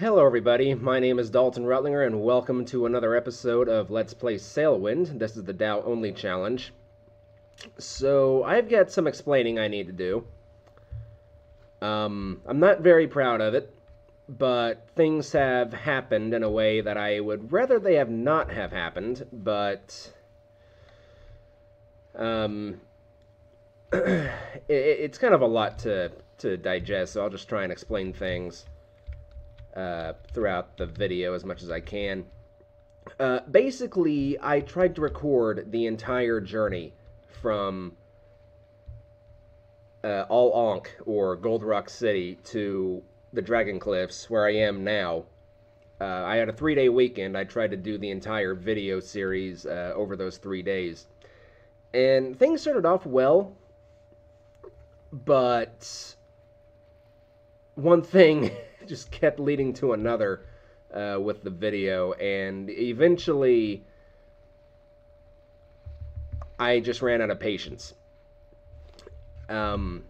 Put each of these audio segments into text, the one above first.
Hello, everybody. My name is Dalton Reutlinger, and welcome to another episode of Let's Play Sailwind. This is the Dhow Only Challenge. So, I've got some explaining I need to do. Um, I'm not very proud of it, but things have happened in a way that I would rather they have not have happened, but... Um, it, it's kind of a lot to, to digest, so I'll just try and explain things uh, throughout the video as much as I can. Uh, basically, I tried to record the entire journey from uh, Al'Ankh, or Gold Rock City, to the Dragon Cliffs, where I am now. Uh, I had a three-day weekend. I tried to do the entire video series uh, over those three days. And things started off well, but one thing just kept leading to another uh, with the video, and eventually I just ran out of patience. Um,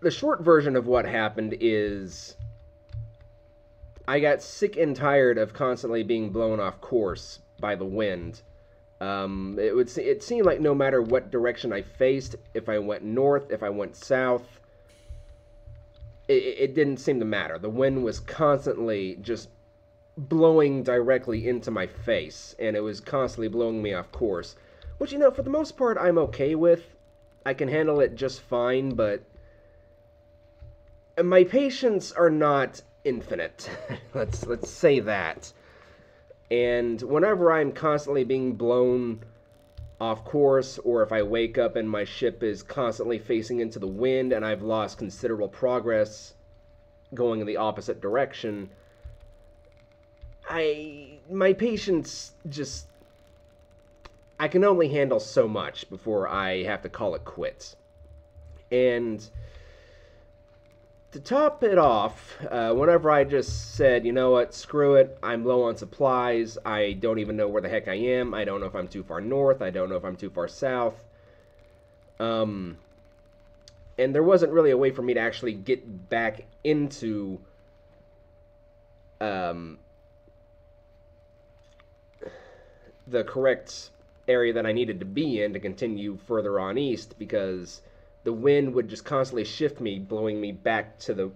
the short version of what happened is I got sick and tired of constantly being blown off course by the wind. Um, it would it seemed like no matter what direction I faced, if I went north, if I went south, it, it didn't seem to matter. The wind was constantly just blowing directly into my face, and it was constantly blowing me off course. Which, you know, for the most part, I'm okay with. I can handle it just fine, but my patience are not infinite. let's let's say that. And whenever I'm constantly being blown off course, or if I wake up and my ship is constantly facing into the wind and I've lost considerable progress going in the opposite direction, I my patience just I can only handle so much before I have to call it quits. And to top it off, uh, whenever I just said, you know what, screw it, I'm low on supplies, I don't even know where the heck I am, I don't know if I'm too far north, I don't know if I'm too far south, um, and there wasn't really a way for me to actually get back into, um, the correct area that I needed to be in to continue further on east because the wind would just constantly shift me, blowing me back to the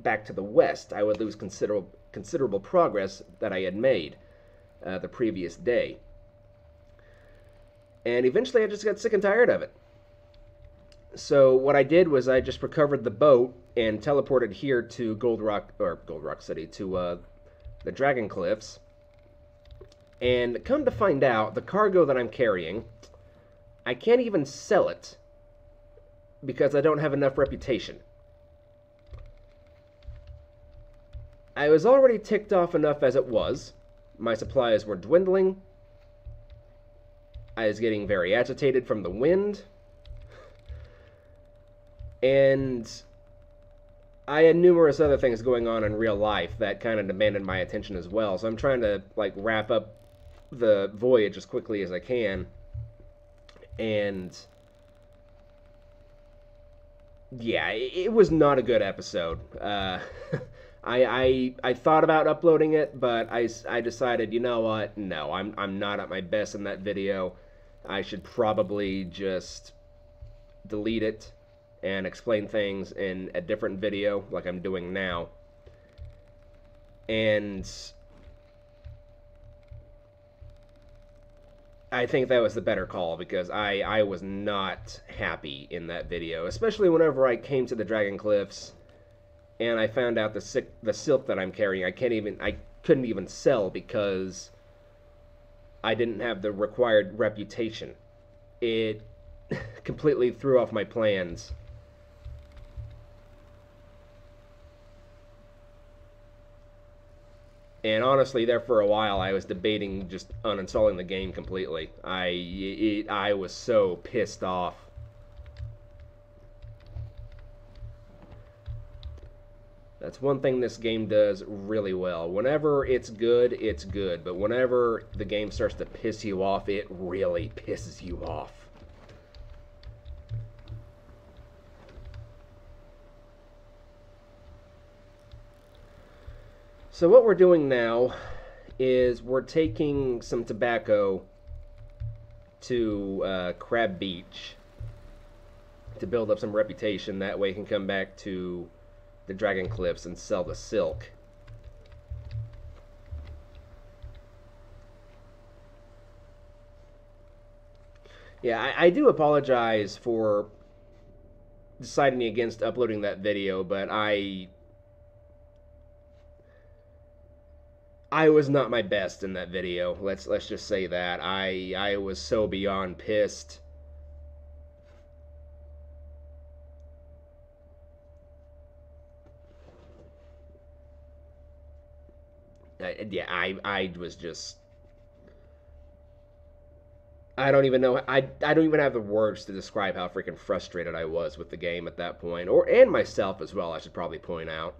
back to the west. I would lose considerable considerable progress that I had made uh, the previous day. And eventually I just got sick and tired of it. So what I did was I just recovered the boat and teleported here to Gold Rock or Gold Rock City to uh, the Dragon Cliffs. And come to find out, the cargo that I'm carrying, I can't even sell it because I don't have enough reputation. I was already ticked off enough as it was. My supplies were dwindling. I was getting very agitated from the wind. And I had numerous other things going on in real life that kind of demanded my attention as well. So I'm trying to like wrap up the voyage as quickly as I can. And yeah, it was not a good episode. Uh, I, I I thought about uploading it, but I, I decided, you know what? No, I'm I'm not at my best in that video. I should probably just delete it and explain things in a different video like I'm doing now. And I think that was the better call because I, I was not happy in that video, especially whenever I came to the Dragon Cliffs and I found out the silk, the silk that I'm carrying I can't even I couldn't even sell because I didn't have the required reputation. It completely threw off my plans. And honestly, there for a while, I was debating just uninstalling the game completely. I it, I was so pissed off. That's one thing this game does really well. Whenever it's good, it's good. But whenever the game starts to piss you off, it really pisses you off. So what we're doing now is we're taking some tobacco to uh, Crab Beach to build up some reputation. That way, can come back to the Dragon Cliffs and sell the silk. Yeah, I, I do apologize for deciding against uploading that video, but I I was not my best in that video. Let's let's just say that. I I was so beyond pissed. Yeah, I I was just I don't even know I I don't even have the words to describe how freaking frustrated I was with the game at that point or and myself as well, I should probably point out.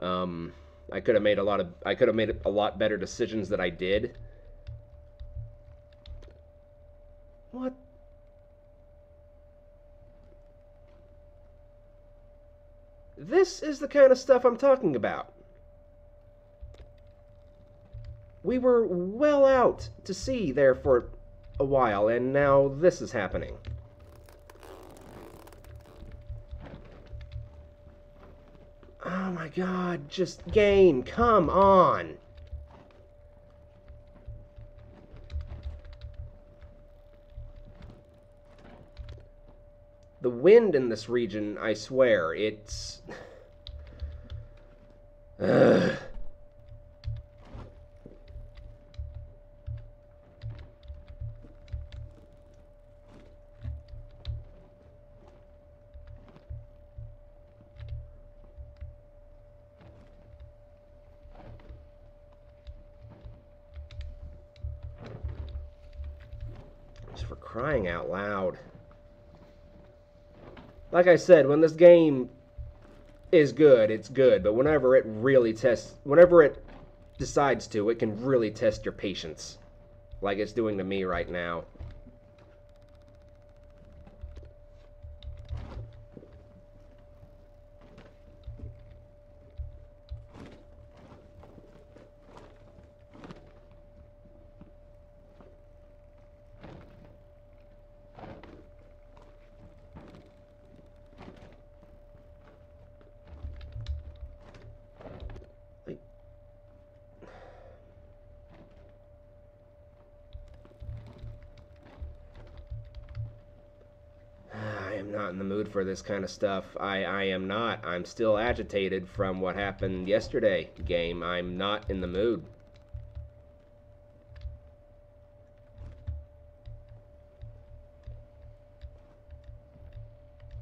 Um I could have made a lot of I could have made a lot better decisions that I did. What? This is the kind of stuff I'm talking about. We were well out to sea there for a while, and now this is happening. Oh my god, just game, come on. The wind in this region, I swear, it's... Ugh. for crying out loud. Like I said, when this game is good, it's good, but whenever it really tests, whenever it decides to, it can really test your patience, like it's doing to me right now. not in the mood for this kind of stuff. I, I am not. I'm still agitated from what happened yesterday game. I'm not in the mood.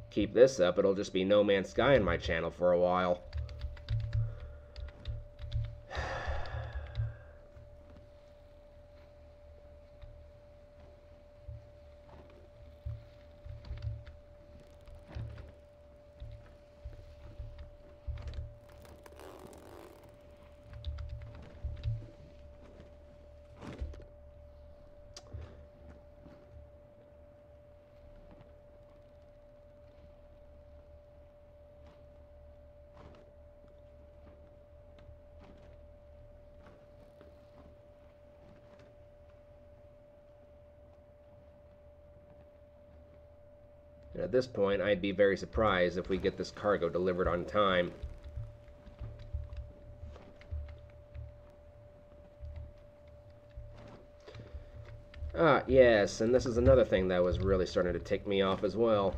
Keep this up, it'll just be No Man's Sky in my channel for a while. At this point, I'd be very surprised if we get this cargo delivered on time. Ah, yes, and this is another thing that was really starting to tick me off as well.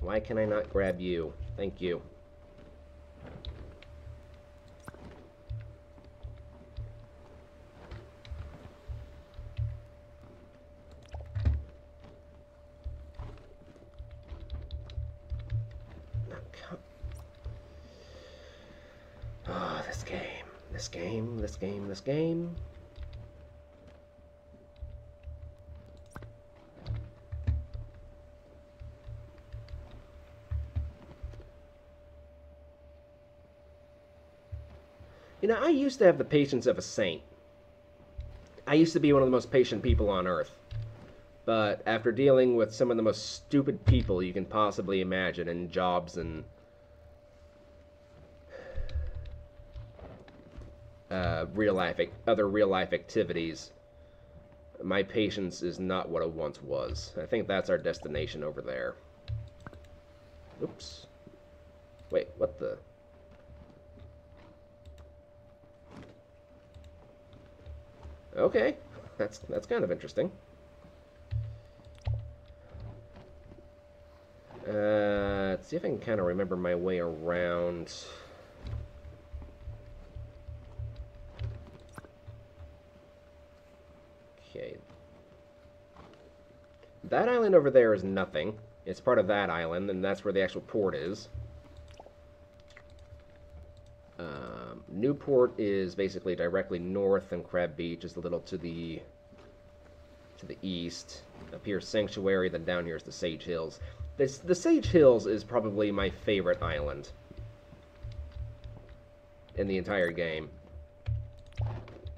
Why can I not grab you? Thank you. This game, game. You know, I used to have the patience of a saint. I used to be one of the most patient people on earth. But after dealing with some of the most stupid people you can possibly imagine in jobs and uh, real life, other real life activities, my patience is not what it once was. I think that's our destination over there. Oops. Wait, what the? Okay, that's that's kind of interesting. Uh, let's see if I can kind of remember my way around. That island over there is nothing. It's part of that island, and that's where the actual port is. Um, Newport is basically directly north, and Crab Beach is a little to the to the east. Up here, Sanctuary, then down here is the Sage Hills. This, the Sage Hills is probably my favorite island in the entire game.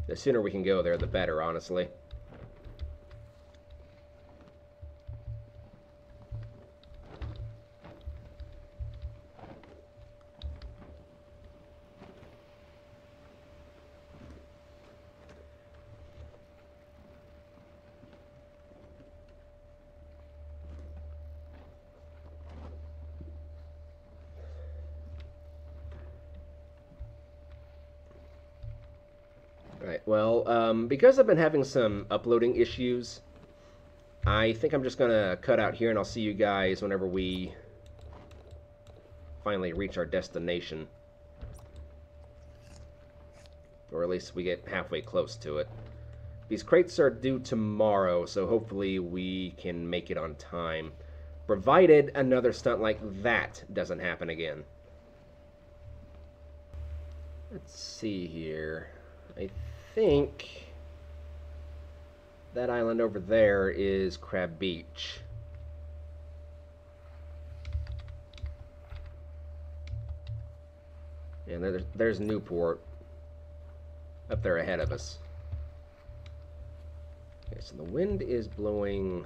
The sooner we can go there, the better, honestly. Right, well, um, because I've been having some uploading issues, I think I'm just going to cut out here and I'll see you guys whenever we finally reach our destination. Or at least we get halfway close to it. These crates are due tomorrow, so hopefully we can make it on time. Provided another stunt like that doesn't happen again. Let's see here. I think that island over there is Crab Beach. And there's, there's Newport up there ahead of us. Okay, so the wind is blowing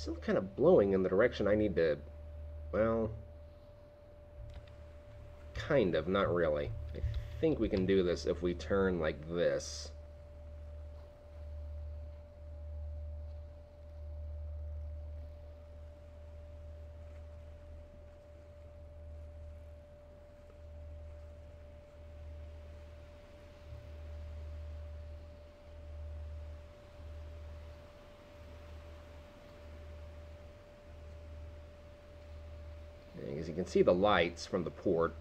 still kind of blowing in the direction I need to, well, kind of, not really. I think we can do this if we turn like this. As you can see the lights from the port.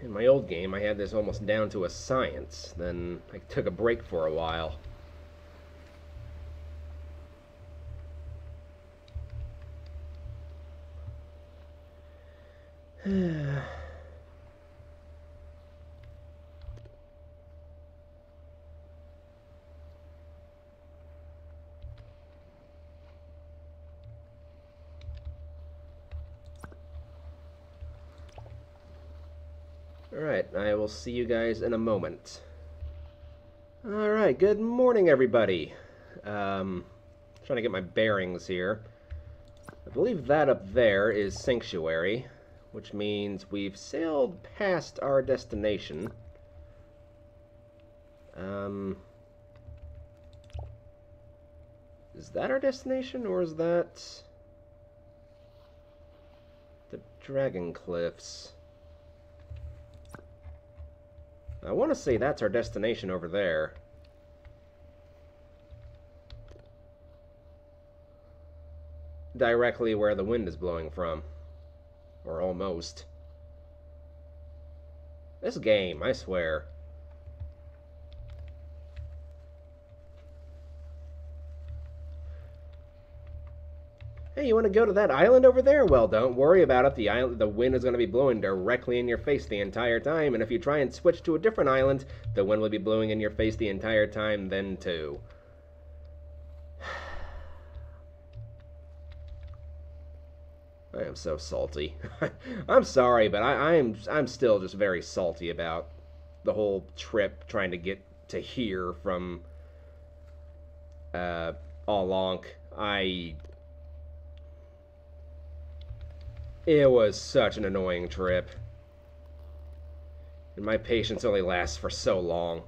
In my old game, I had this almost down to a science. Then I took a break for a while. Alright, I will see you guys in a moment. Alright, good morning, everybody. Um, trying to get my bearings here. I believe that up there is Sanctuary, which means we've sailed past our destination. Um, is that our destination, or is that the Dragon Cliffs? I want to say that's our destination over there. Directly where the wind is blowing from. Or almost. This game, I swear. Hey, you want to go to that island over there? Well, don't worry about it. The island, the wind is going to be blowing directly in your face the entire time, and if you try and switch to a different island, the wind will be blowing in your face the entire time then too. I am so salty. I'm sorry, but I, I'm I'm still just very salty about the whole trip trying to get to here from uh, Al'Ankh. I It was such an annoying trip. And my patience only lasts for so long.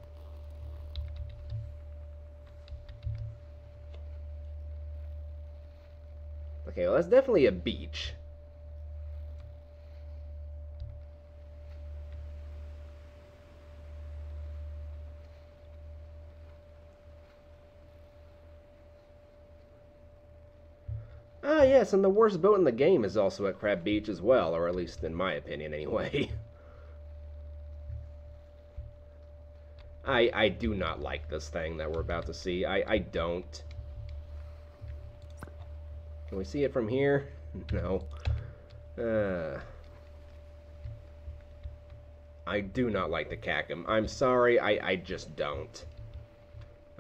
Okay, well that's definitely a beach. Ah, yes, and the worst boat in the game is also at Crab Beach as well, or at least in my opinion, anyway. I I do not like this thing that we're about to see. I, I don't. Can we see it from here? No. Uh, I do not like the Kakam. I'm sorry, I, I just don't.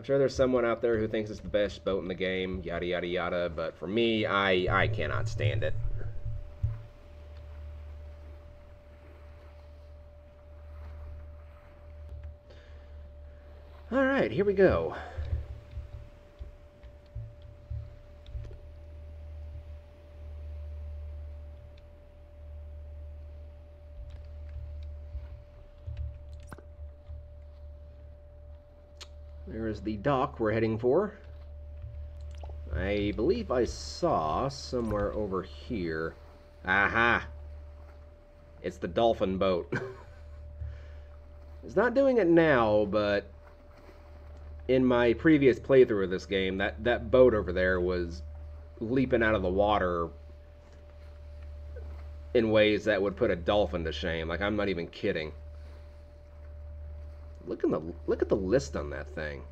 I'm sure there's someone out there who thinks it's the best boat in the game, yada yada yada, but for me, I, I cannot stand it. Alright, here we go. There is the dock we're heading for. I believe I saw somewhere over here. Aha! It's the dolphin boat. it's not doing it now, but in my previous playthrough of this game, that, that boat over there was leaping out of the water in ways that would put a dolphin to shame. Like, I'm not even kidding. Look at the look at the list on that thing.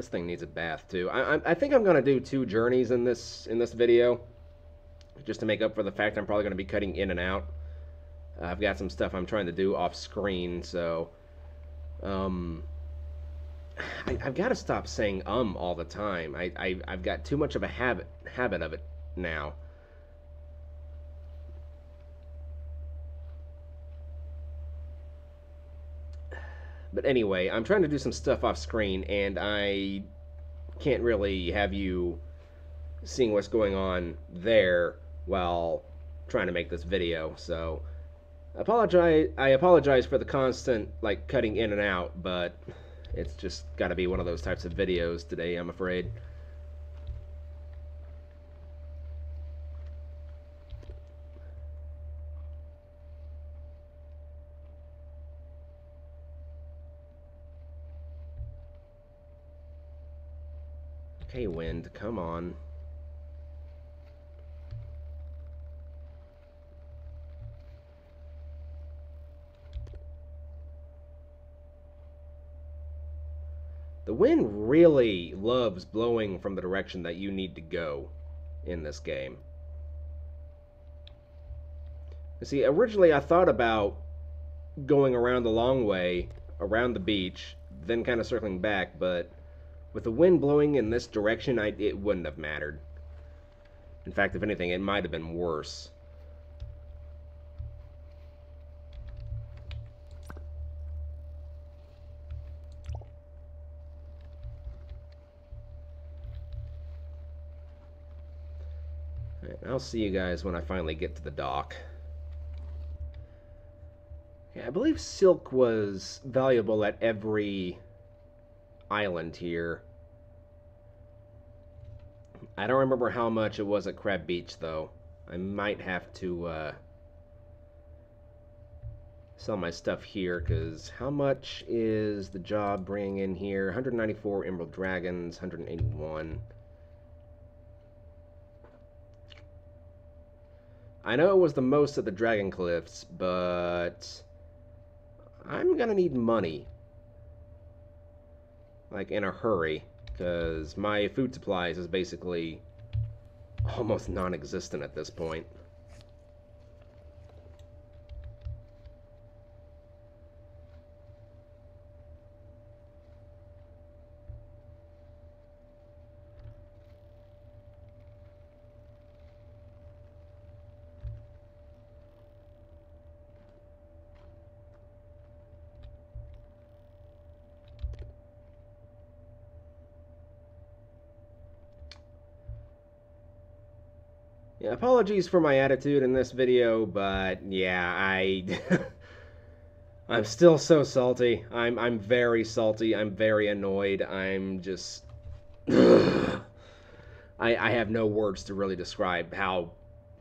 This thing needs a bath too. I, I, I think I'm gonna do two journeys in this in this video, just to make up for the fact I'm probably gonna be cutting in and out. Uh, I've got some stuff I'm trying to do off screen, so um, I, have got to stop saying um all the time. I, I I've got too much of a habit habit of it now. But anyway, I'm trying to do some stuff off screen, and I can't really have you seeing what's going on there while trying to make this video. So, apologize. I apologize for the constant like cutting in and out, but it's just got to be one of those types of videos today, I'm afraid. Okay, wind, come on. The wind really loves blowing from the direction that you need to go in this game. You see, originally I thought about going around the long way, around the beach, then kind of circling back, but with the wind blowing in this direction, I, it wouldn't have mattered. In fact, if anything, it might have been worse. I'll see you guys when I finally get to the dock. Yeah, I believe silk was valuable at every island here. I don't remember how much it was at Crab Beach, though. I might have to uh, sell my stuff here, because how much is the job bringing in here? 194 Emerald Dragons, 181... I know it was the most at the Dragon Cliffs, but I'm gonna need money. Like, in a hurry, because my food supplies is basically almost non-existent at this point. Apologies for my attitude in this video, but yeah, I I'm still so salty. I'm I'm very salty. I'm very annoyed. I'm just I I have no words to really describe how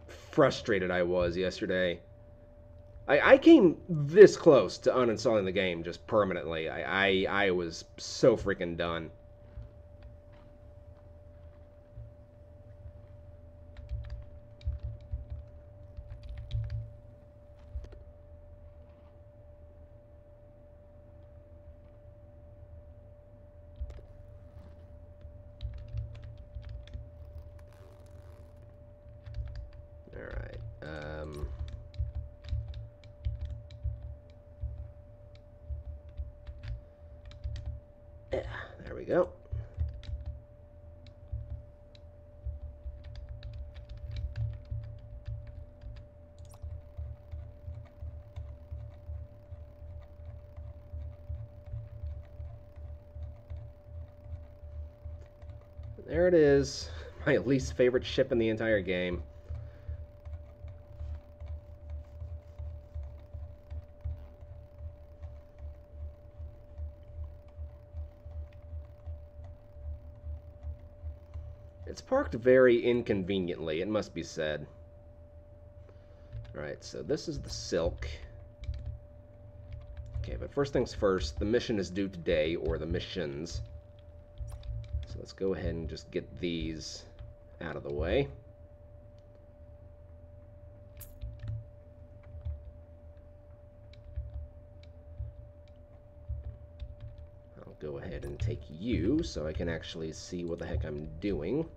frustrated I was yesterday. I, I came this close to uninstalling the game just permanently. I, I, I was so freaking done. Go. There it is. My least favorite ship in the entire game. Very inconveniently, it must be said. Alright, so this is the Silk. Okay, but first things first, the mission is due today, or the missions. So let's go ahead and just get these out of the way. I'll go ahead and take you so I can actually see what the heck I'm doing.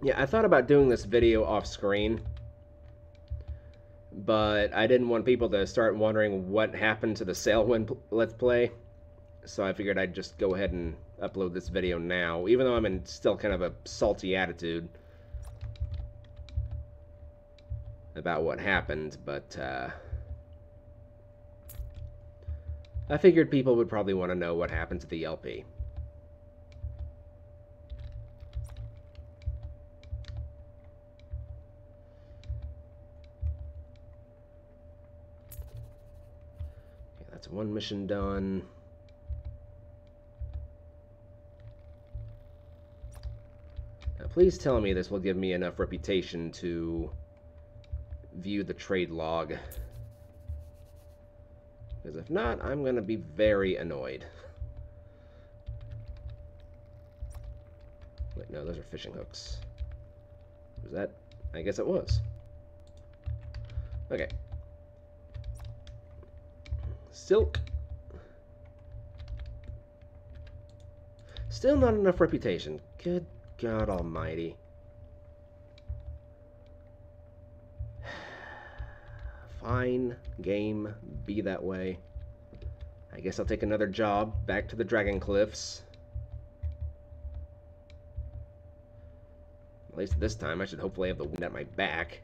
Yeah, I thought about doing this video off screen, but I didn't want people to start wondering what happened to the Sailwind Let's Play, so I figured I'd just go ahead and upload this video now, even though I'm in still kind of a salty attitude about what happened, but uh, I figured people would probably want to know what happened to the LP. One mission done. Now, please tell me this will give me enough reputation to view the trade log. Because if not, I'm going to be very annoyed. Wait, no, those are fishing hooks. Was that? I guess it was. Okay, Silk. Still not enough reputation. Good God almighty. Fine, game, be that way. I guess I'll take another job back to the Dragon Cliffs. At least this time I should hopefully have the wind at my back.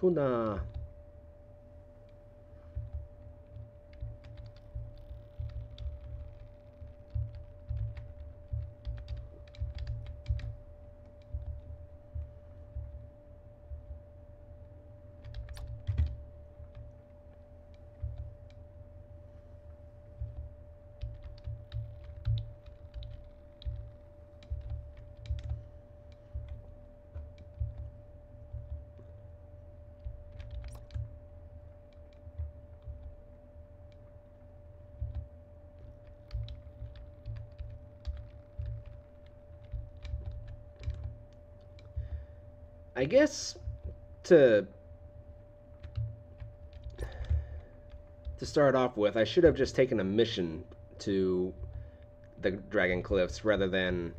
处呢，I guess to to start off with, I should have just taken a mission to the Dragon Cliffs rather than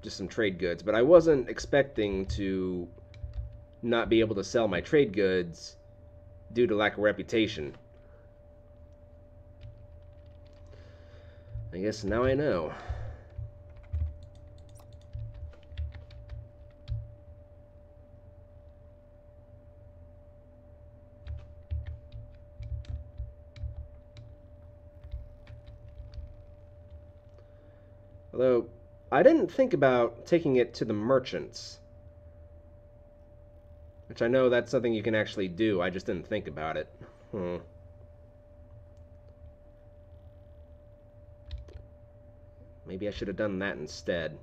just some trade goods. But I wasn't expecting to not be able to sell my trade goods due to lack of reputation. I guess now I know. Although, I didn't think about taking it to the merchants. Which I know that's something you can actually do, I just didn't think about it. Hmm. Maybe I should have done that instead.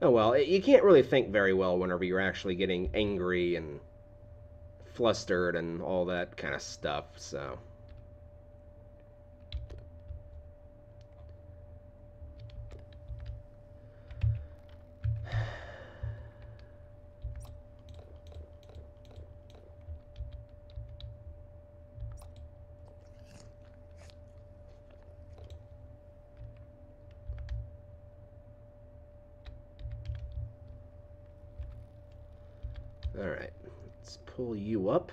Oh well, you can't really think very well whenever you're actually getting angry and flustered and all that kind of stuff, so... Alright, let's pull you up.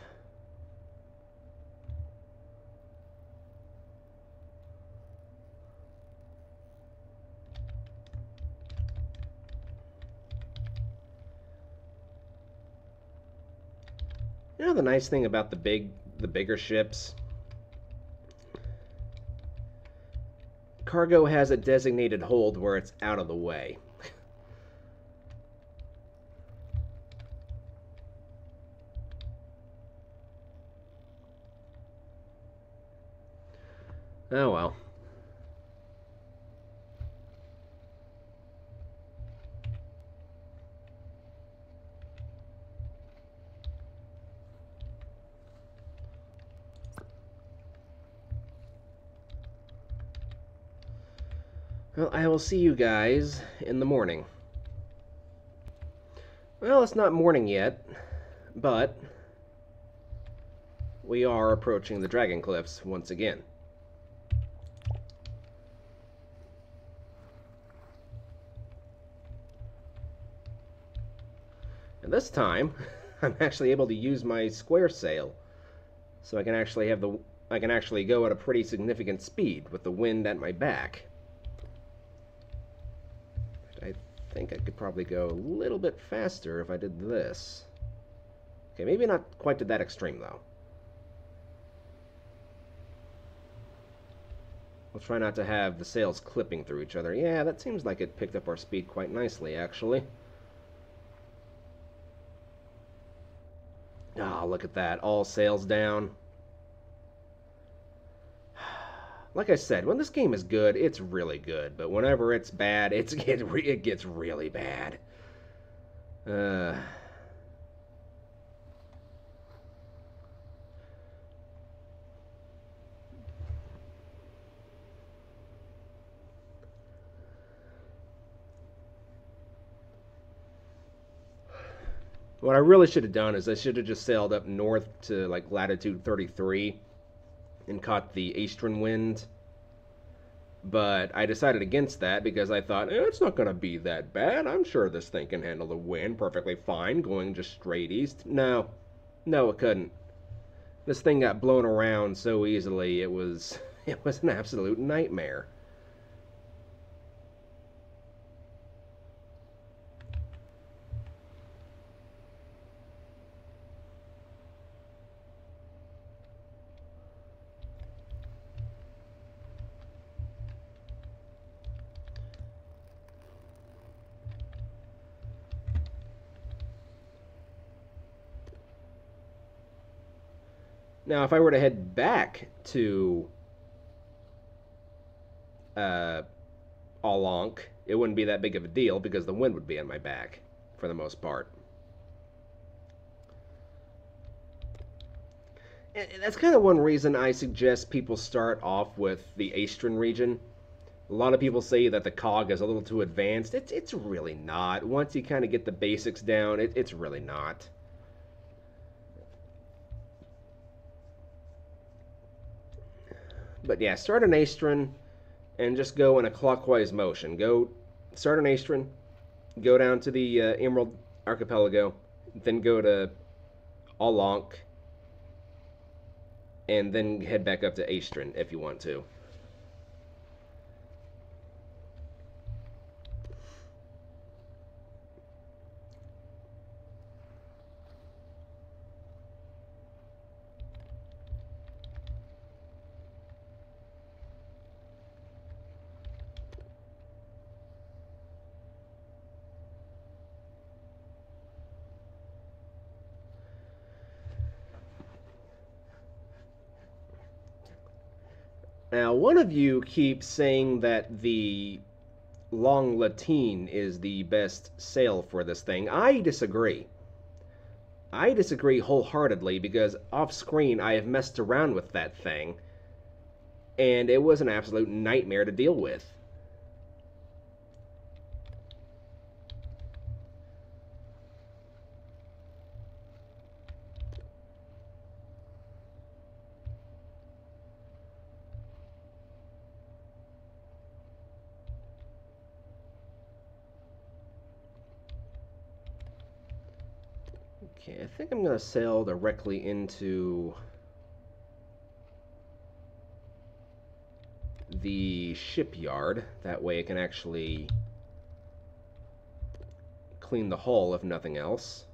You know the nice thing about the big the bigger ships? Cargo has a designated hold where it's out of the way. Oh well. Well, I will see you guys in the morning. Well, it's not morning yet, but we are approaching the Dragon Cliffs once again. And this time, I'm actually able to use my square sail. So I can actually have the I can actually go at a pretty significant speed with the wind at my back. I think I could probably go a little bit faster if I did this. Okay, maybe not quite to that extreme though. We'll try not to have the sails clipping through each other. Yeah, that seems like it picked up our speed quite nicely, actually. Oh, look at that. All sails down. Like I said, when this game is good, it's really good. But whenever it's bad, it's, it, it gets really bad. Uh... What I really should have done is I should have just sailed up north to like latitude 33 and caught the eastern wind. But I decided against that because I thought, eh, it's not going to be that bad. I'm sure this thing can handle the wind perfectly fine going just straight east. No, no, it couldn't. This thing got blown around so easily, it was, it was an absolute nightmare. Now, if I were to head back to uh, Al'Ankh, it wouldn't be that big of a deal because the wind would be on my back for the most part. And that's kind of one reason I suggest people start off with the Aestrin region A lot of people say that the cog is a little too advanced. It's it's really not. Once you kind of get the basics down, it, it's really not. But yeah, start an Aestrin and just go in a clockwise motion. Go start an Aestrin, go down to the uh, Emerald Archipelago, then go to Al'Ankh, and then head back up to Aestrin if you want to. Now, one of you keeps saying that the Long Lateen is the best sail for this thing. I disagree. I disagree wholeheartedly because off screen I have messed around with that thing and it was an absolute nightmare to deal with. Okay, I think I'm going to sail directly into the shipyard. That way it can actually clean the hull, if nothing else.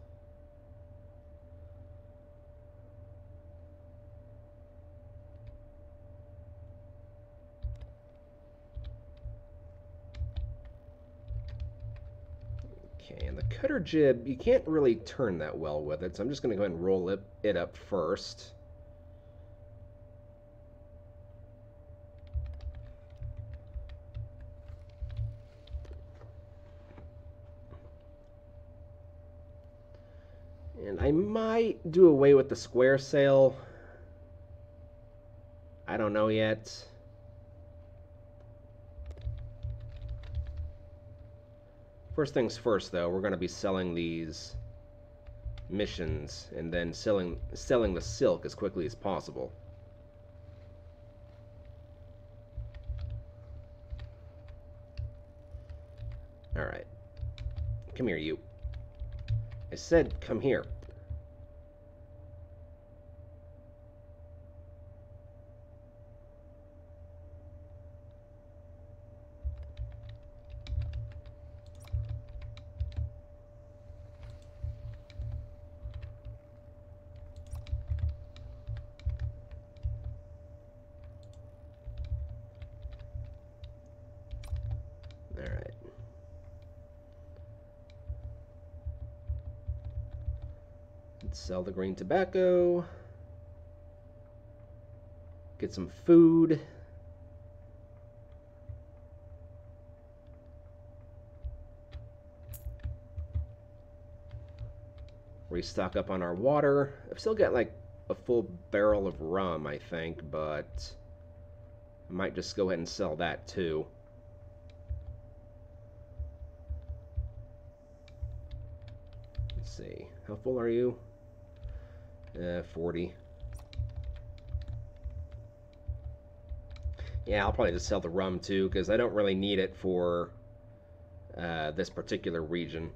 Okay, and the cutter jib, you can't really turn that well with it, so I'm just going to go ahead and roll it, it up first. And I might do away with the square sail. I don't know yet. First things first, though, we're going to be selling these missions and then selling selling the silk as quickly as possible. All right. Come here, you. I said come here. Sell the green tobacco. Get some food. Restock up on our water. I've still got like a full barrel of rum, I think, but I might just go ahead and sell that too. Let's see. How full are you? Uh, 40. Yeah, I'll probably just sell the rum too, because I don't really need it for uh, this particular region.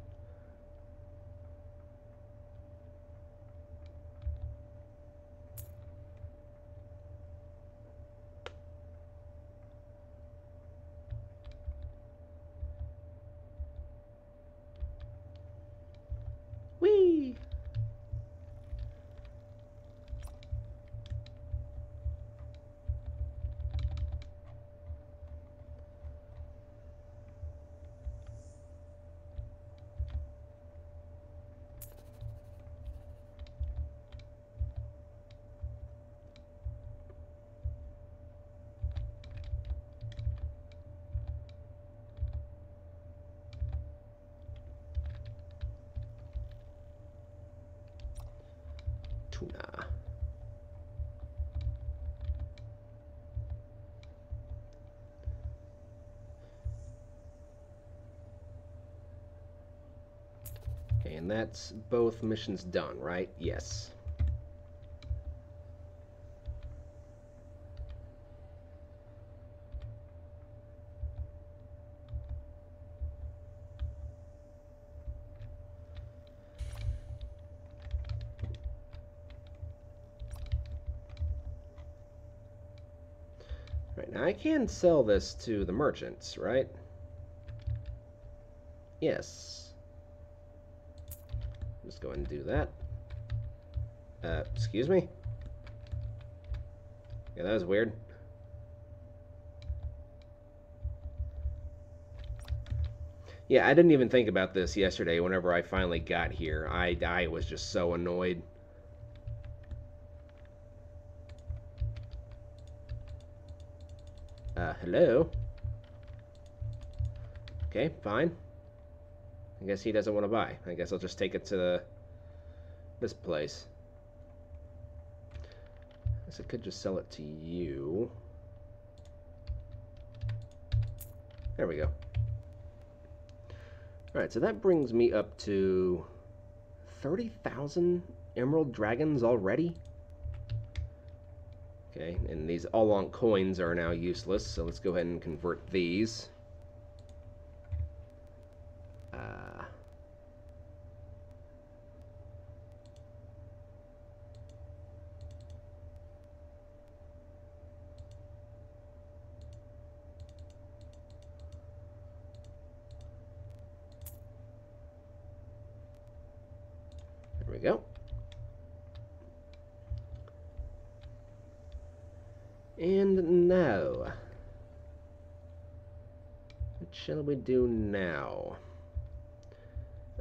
That's both missions done, right? Yes. Right, now I can sell this to the merchants, right? Yes. Go ahead and do that. Uh, excuse me? Yeah, that was weird. Yeah, I didn't even think about this yesterday whenever I finally got here. I, I was just so annoyed. Uh, hello? Okay, fine. I guess he doesn't want to buy. I guess I'll just take it to this place. I guess I could just sell it to you. There we go. Alright, so that brings me up to 30,000 Emerald Dragons already? Okay, and these Al'Ankh coins are now useless, so let's go ahead and convert these. There we go. And now, what shall we do now?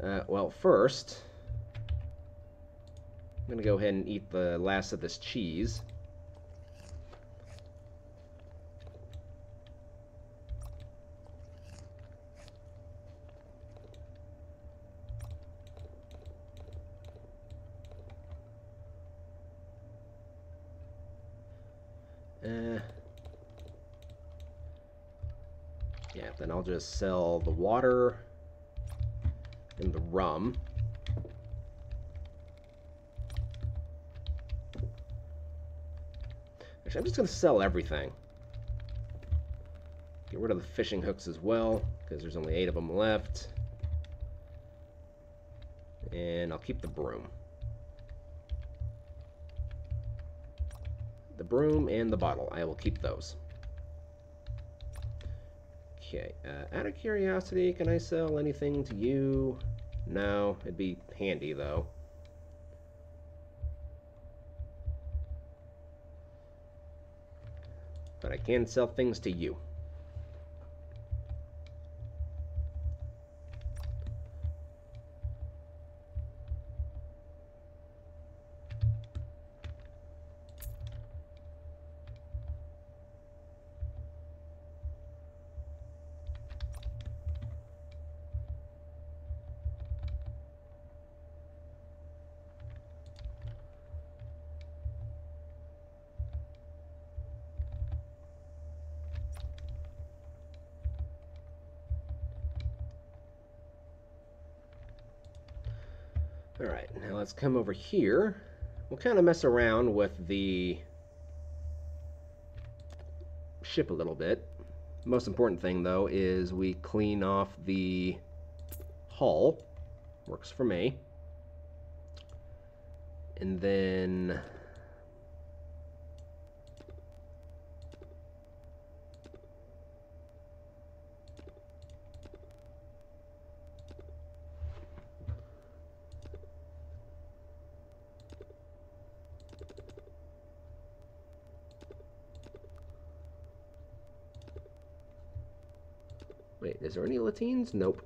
Uh, well, first, I'm going to go ahead and eat the last of this cheese. Uh, yeah, then I'll just sell the water and the rum. Actually, I'm just going to sell everything. Get rid of the fishing hooks as well, because there's only eight of them left. And I'll keep the broom. The broom and the bottle. I will keep those. Okay, uh, out of curiosity, can I sell anything to you? No, it'd be handy though. But I can sell things to you. Alright, now let's come over here. We'll kind of mess around with the ship a little bit. Most important thing, though, is we clean off the hull. Works for me. And then... Wait, is there any lateens? Nope.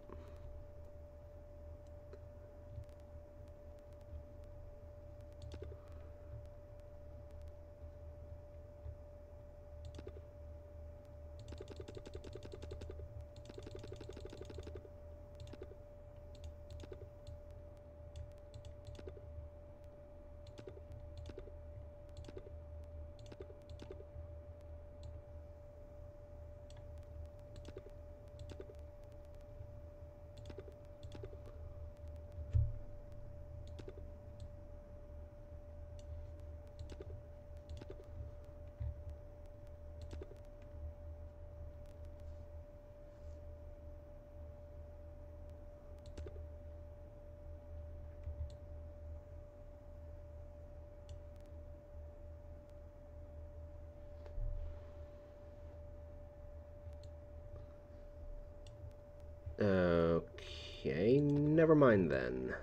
Never mind then.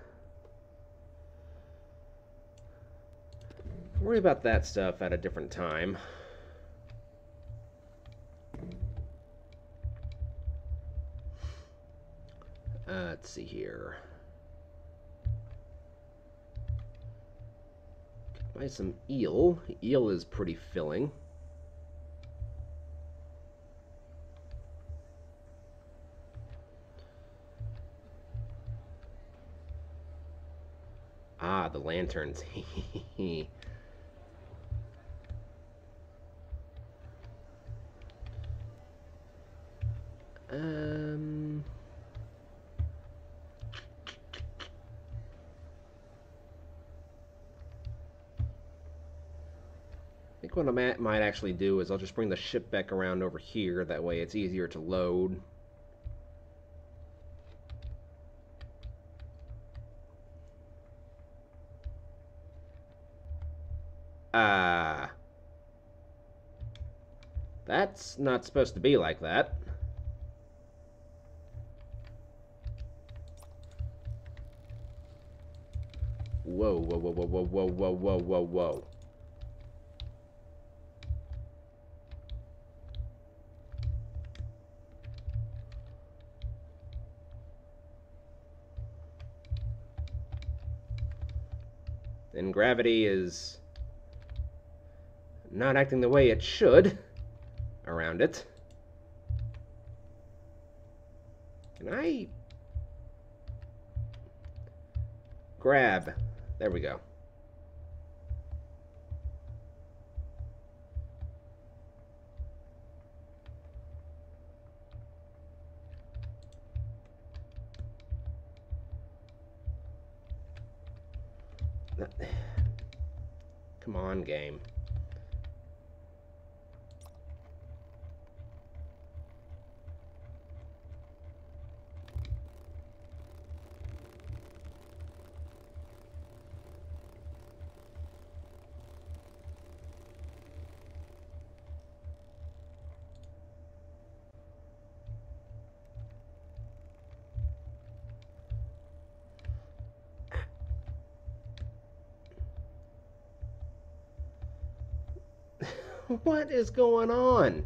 Worry about that stuff at a different time. Uh, let's see here. Buy some eel. Eel is pretty filling. Ah, the lanterns. um... I think what I might actually do is I'll just bring the ship back around over here. That way it's easier to load. Ah. Uh, that's not supposed to be like that. Whoa, whoa, whoa, whoa, whoa, whoa, whoa, whoa, whoa, whoa. and gravity is not acting the way it should around it. Can I grab? There we go. Come on, game. What is going on?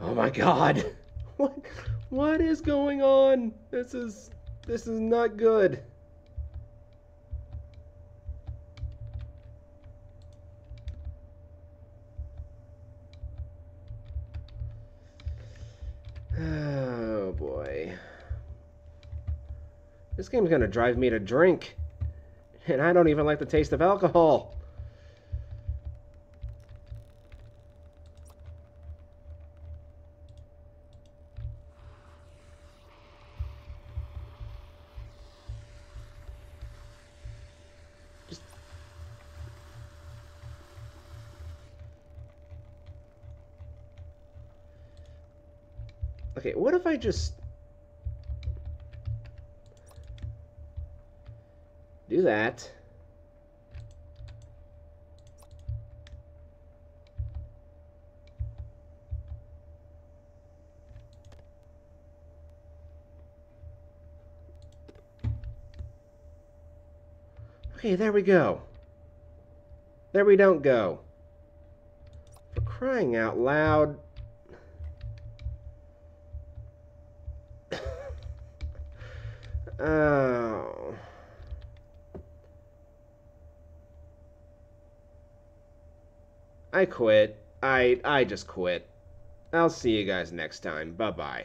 Oh my god. What is going on? This is this is not good. Oh boy. This game's gonna drive me to drink. And I don't even like the taste of alcohol. Okay, what if I just... Do that. Okay, there we go. There we don't go. For crying out loud. Oh. I quit. I I just quit. I'll see you guys next time. Bye-bye.